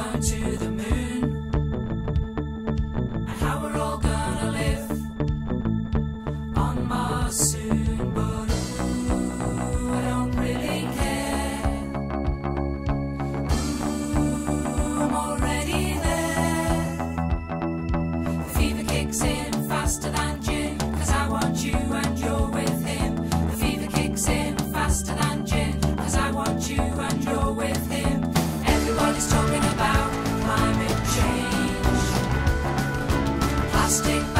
Noche. plastic